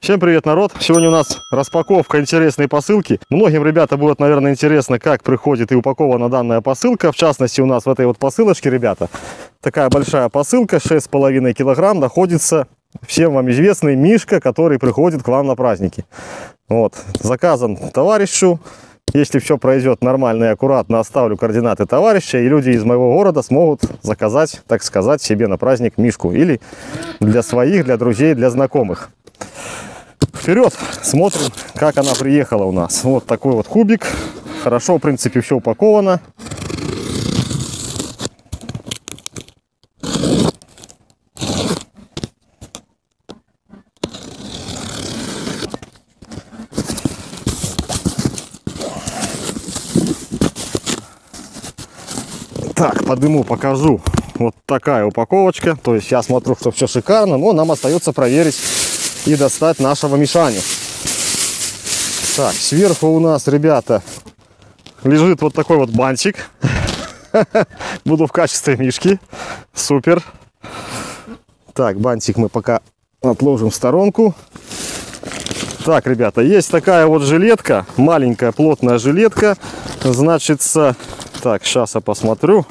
Всем привет, народ! Сегодня у нас распаковка интересной посылки. Многим, ребята, будет, наверное, интересно, как приходит и упакована данная посылка. В частности, у нас в этой вот посылочке, ребята, такая большая посылка, 6,5 килограмм, находится всем вам известный Мишка, который приходит к вам на праздники. Вот, заказан товарищу. Если все пройдет нормально и аккуратно, оставлю координаты товарища, и люди из моего города смогут заказать, так сказать, себе на праздник Мишку. Или для своих, для друзей, для знакомых. Вперед, смотрим, как она приехала у нас. Вот такой вот кубик. Хорошо, в принципе, все упаковано. Так, подыму, покажу. Вот такая упаковочка. То есть я смотрю, что все шикарно, но нам остается проверить и достать нашего Мишаню. Так, сверху у нас, ребята, лежит вот такой вот бантик. Буду в качестве Мишки. Супер. Так, бантик мы пока отложим в сторонку. Так, ребята, есть такая вот жилетка, маленькая плотная жилетка. Значится, так, сейчас я посмотрю.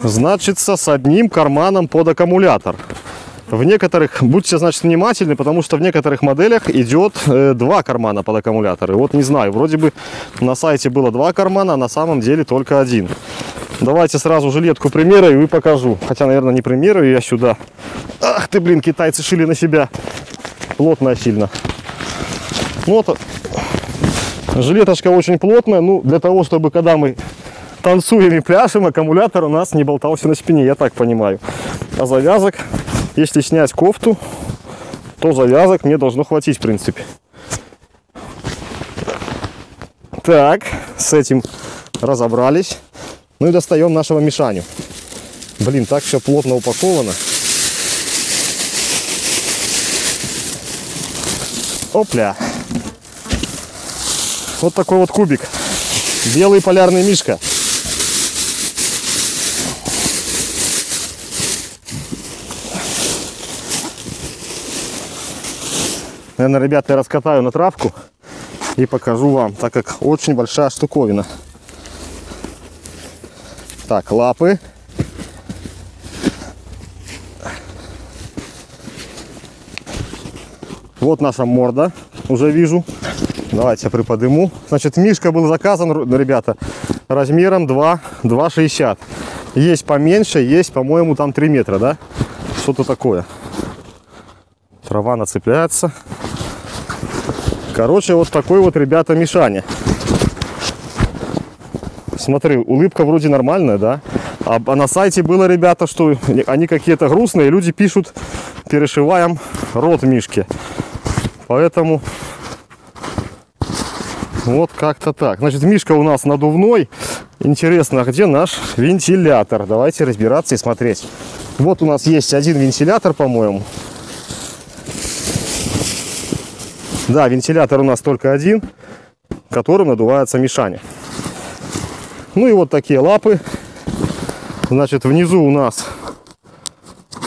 Значится, с одним карманом под аккумулятор. В некоторых, будьте, значит, внимательны, потому что в некоторых моделях идет э, два кармана под аккумуляторы. Вот не знаю, вроде бы на сайте было два кармана, а на самом деле только один. Давайте сразу жилетку примерю и покажу. Хотя, наверное, не примерю я сюда. Ах ты, блин, китайцы шили на себя. Плотная сильно. Ну вот, жилеточка очень плотная. Ну, для того, чтобы когда мы танцуем и пляшем, аккумулятор у нас не болтался на спине, я так понимаю. А завязок если снять кофту, то завязок мне должно хватить, в принципе. Так, с этим разобрались. Ну и достаем нашего Мишаню. Блин, так все плотно упаковано. Опля. Вот такой вот кубик. Белый полярный мишка. Наверное, ребята, я раскатаю на травку и покажу вам, так как очень большая штуковина. Так, лапы. Вот наша морда, уже вижу. Давайте я приподниму. Значит, мишка был заказан, ребята, размером 2, 2,60. Есть поменьше, есть, по-моему, там 3 метра, да? Что-то такое. Трава нацепляется. Короче, вот такой вот, ребята, Мишаня. Смотри, улыбка вроде нормальная, да? А, а на сайте было, ребята, что они какие-то грустные. Люди пишут, перешиваем рот Мишки. Поэтому вот как-то так. Значит, Мишка у нас надувной. Интересно, а где наш вентилятор? Давайте разбираться и смотреть. Вот у нас есть один вентилятор, по-моему. Да, вентилятор у нас только один, которым надувается Мишаня. Ну и вот такие лапы. Значит, внизу у нас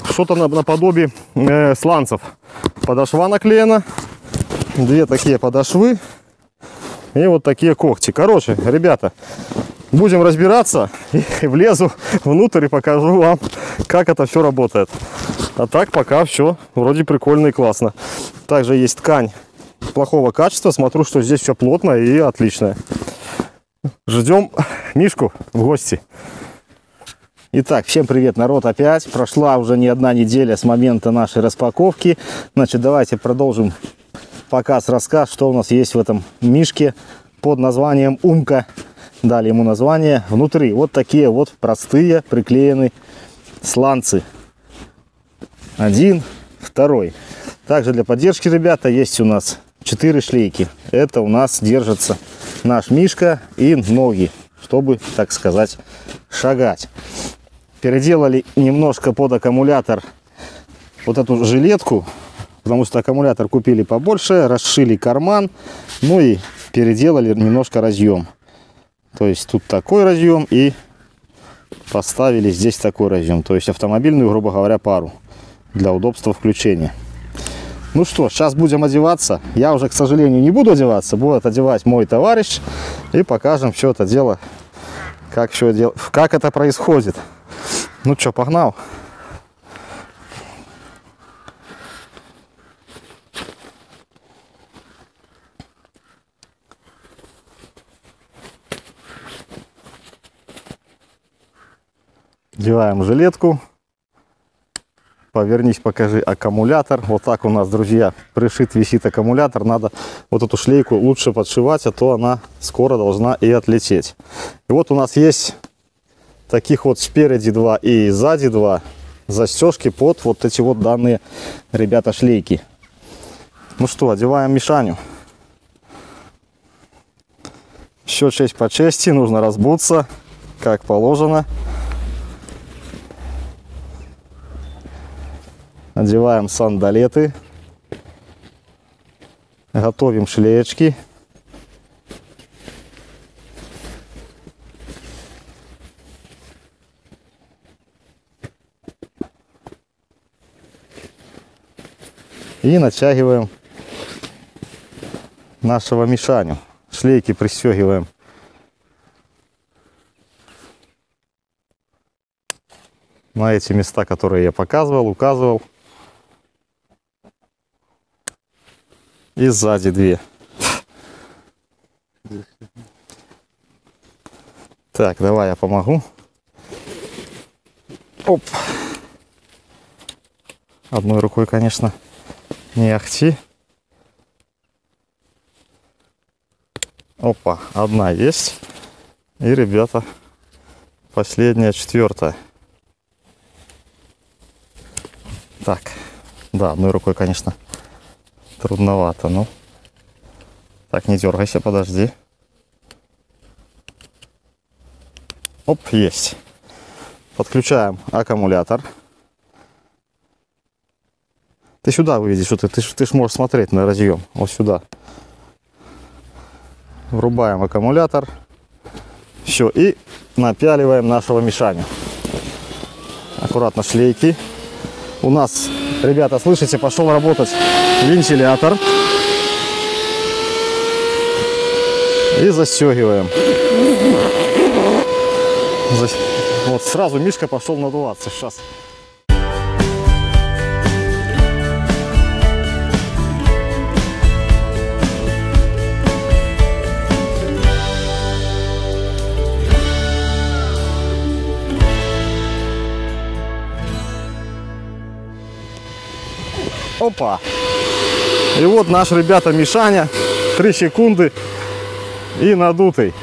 что-то наподобие э, сланцев. Подошва наклеена. Две такие подошвы. И вот такие когти. Короче, ребята, будем разбираться. И влезу внутрь и покажу вам, как это все работает. А так пока все вроде прикольно и классно. Также есть ткань плохого качества. Смотрю, что здесь все плотно и отличное. Ждем Мишку в гости. Итак, всем привет, народ, опять. Прошла уже не одна неделя с момента нашей распаковки. Значит, давайте продолжим показ, рассказ, что у нас есть в этом мишке под названием Умка. Дали ему название. Внутри вот такие вот простые приклеенные сланцы. Один, второй. Также для поддержки, ребята, есть у нас 4 шлейки. Это у нас держится наш мишка и ноги, чтобы, так сказать, шагать. Переделали немножко под аккумулятор вот эту жилетку, потому что аккумулятор купили побольше, расшили карман, ну и переделали немножко разъем. То есть тут такой разъем и поставили здесь такой разъем. То есть автомобильную, грубо говоря, пару для удобства включения. Ну что, сейчас будем одеваться. Я уже, к сожалению, не буду одеваться. Будет одевать мой товарищ. И покажем все это дело, как, все дел... как это происходит. Ну что, погнал. Одеваем жилетку. Повернись, покажи аккумулятор. Вот так у нас, друзья, пришит, висит аккумулятор. Надо вот эту шлейку лучше подшивать, а то она скоро должна и отлететь. И вот у нас есть таких вот спереди два и сзади два застежки под вот эти вот данные, ребята, шлейки. Ну что, одеваем Мишаню. Еще честь по чести, нужно разбуться, как положено. Одеваем сандалеты. Готовим шлеечки. И натягиваем нашего Мишаню. Шлейки пристегиваем на эти места, которые я показывал, указывал. И сзади две. Так, давай я помогу. Оп. Одной рукой, конечно, не ахти. Опа, одна есть. И, ребята, последняя, четвертая. Так, да, одной рукой, конечно, трудновато, ну. Так, не дергайся, подожди. Оп, есть. Подключаем аккумулятор. Ты сюда выведи, что ты, ты, ты ж можешь смотреть на разъем. Вот сюда. Врубаем аккумулятор. Все, и напяливаем нашего мешания. Аккуратно шлейки. У нас Ребята, слышите, пошел работать вентилятор. И застегиваем. Вот сразу Мишка пошел надуваться. Сейчас. Опа. И вот наш, ребята, Мишаня. 3 секунды и надутый.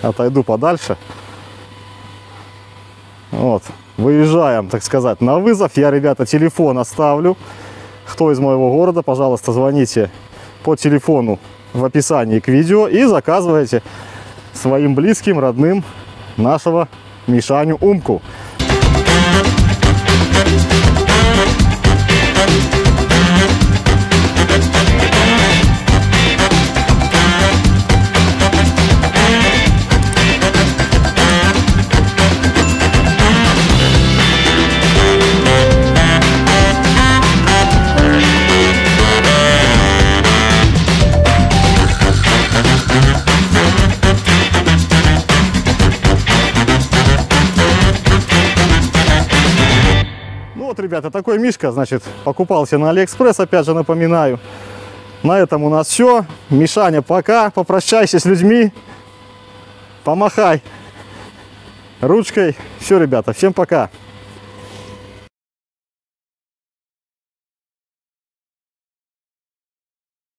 Отойду подальше. Вот. Выезжаем, так сказать, на вызов. Я, ребята, телефон оставлю. Кто из моего города, пожалуйста, звоните по телефону в описании к видео и заказывайте своим близким, родным нашего Мишаню Умку. вот, ребята, такой мишка, значит, покупался на Алиэкспресс, опять же напоминаю. На этом у нас все. Мишаня, пока. Попрощайся с людьми. Помахай ручкой. Все, ребята, всем пока.